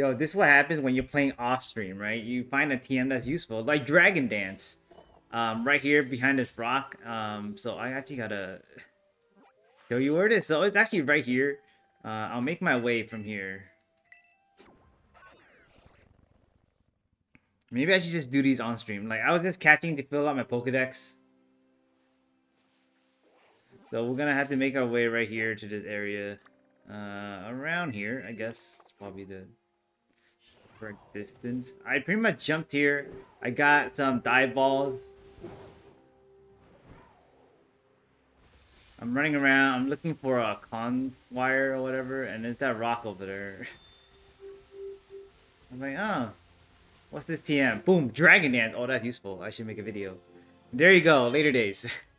Yo, this is what happens when you're playing off stream, right? You find a TM that's useful, like Dragon Dance, um, right here behind this rock. Um, so I actually gotta show you where it is. So it's actually right here. Uh, I'll make my way from here. Maybe I should just do these on stream. Like I was just catching to fill out my Pokedex. So we're gonna have to make our way right here to this area. Uh, around here, I guess. It's probably the correct distance. I pretty much jumped here. I got some dive balls. I'm running around. I'm looking for a con wire or whatever, and there's that rock over there. I'm like, oh, what's this TM? Boom, Dragon Dance. Oh, that's useful. I should make a video. There you go. Later days.